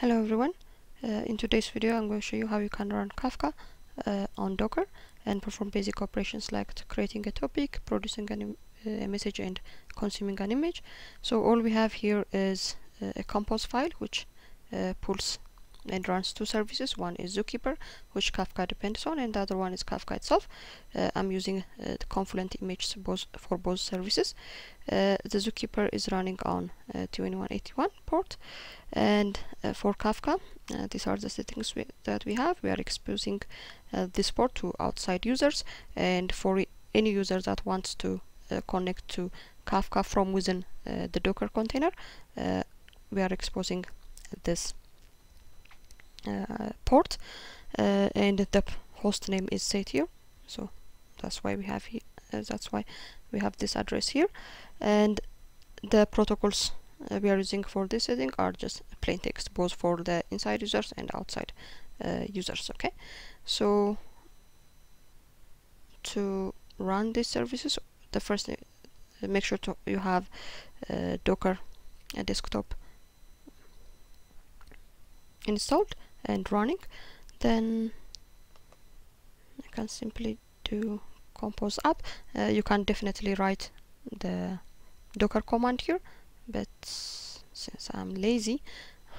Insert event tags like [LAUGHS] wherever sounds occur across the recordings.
Hello everyone, uh, in today's video I'm going to show you how you can run Kafka uh, on Docker and perform basic operations like creating a topic, producing an uh, a message and consuming an image. So all we have here is uh, a compose file which uh, pulls and runs two services. One is Zookeeper, which Kafka depends on, and the other one is Kafka itself. Uh, I'm using uh, the Confluent images both for both services. Uh, the Zookeeper is running on 2181 port, and for Kafka, these are the settings we, that we have. We are exposing this port to outside users, and for any user that wants to connect to Kafka from within the Docker container, we are exposing this uh, port uh, and the host name is set here so that's why we have here uh, that's why we have this address here. And the protocols uh, we are using for this setting are just plain text both for the inside users and outside uh, users okay? So to run these services the first make sure to you have docker desktop installed and running then I can simply do compose up uh, you can definitely write the docker command here but since I'm lazy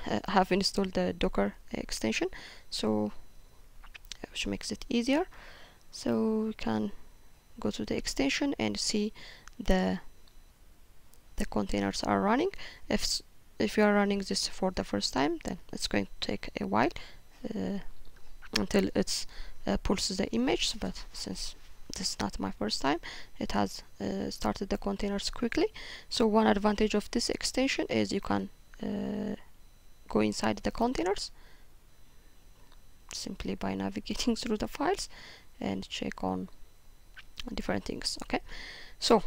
uh, I have installed the docker extension so which makes it easier. So we can go to the extension and see the the containers are running. If if you are running this for the first time then it's going to take a while uh, until it uh, pulls the image. But since this is not my first time it has uh, started the containers quickly. So one advantage of this extension is you can uh, go inside the containers simply by navigating [LAUGHS] through the files and check on different things okay? So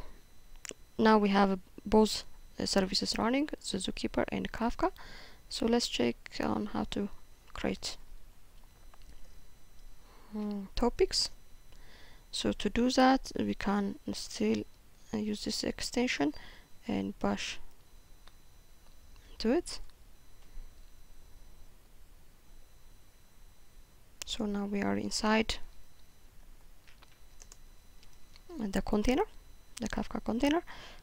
now we have both services running the zookeeper and kafka. So let's check on how to create um, topics. So to do that we can still uh, use this extension and bash into it. So now we are inside the container the Kafka container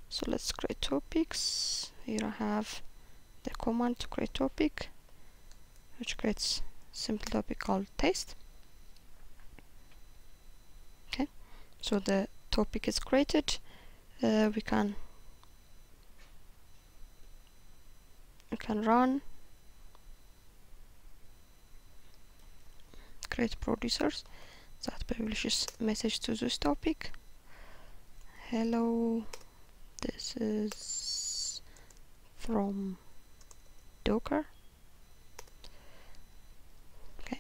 so let's create topics. Here I have the command to create topic which creates simple topic called taste okay so the topic is created. Uh, we can we can run create producers. That publishes message to this topic. Hello this is from docker. Okay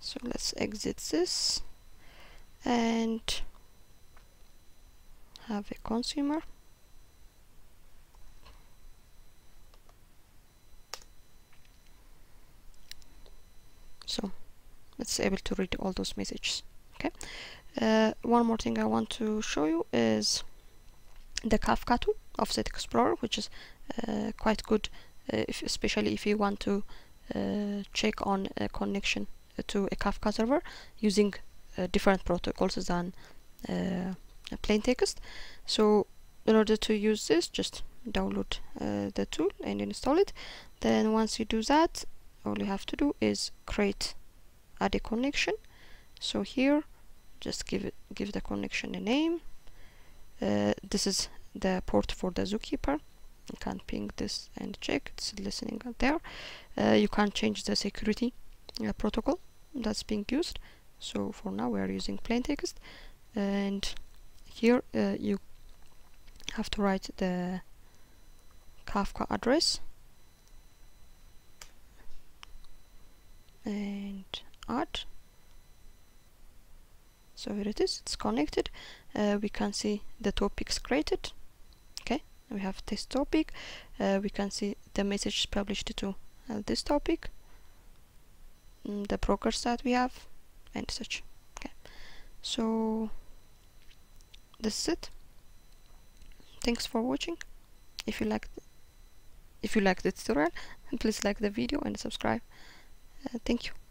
so let's exit this and have a consumer. So it's able to read all those messages. Okay uh, one more thing I want to show you is the Kafka tool Offset Explorer, which is uh, quite good, uh, if, especially if you want to uh, check on a connection to a Kafka server using uh, different protocols than plain text. So in order to use this, just download the tool and install it. Then once you do that, all you have to do is create add a connection. So here, just give it give the connection a name uh, this is the port for the zookeeper. You can ping this and check. It's listening there. Uh, you can change the security uh, protocol that's being used. So for now we are using plain text. And here uh, you have to write the Kafka address. And add so here it is it's connected. Uh, we can see the topics created. Okay we have this topic. Uh, we can see the message published to uh, this topic. Mm, the brokers that we have and such. Okay. So this is it. Thanks for watching. If you like if you like the tutorial [LAUGHS] please like the video and subscribe. Uh, thank you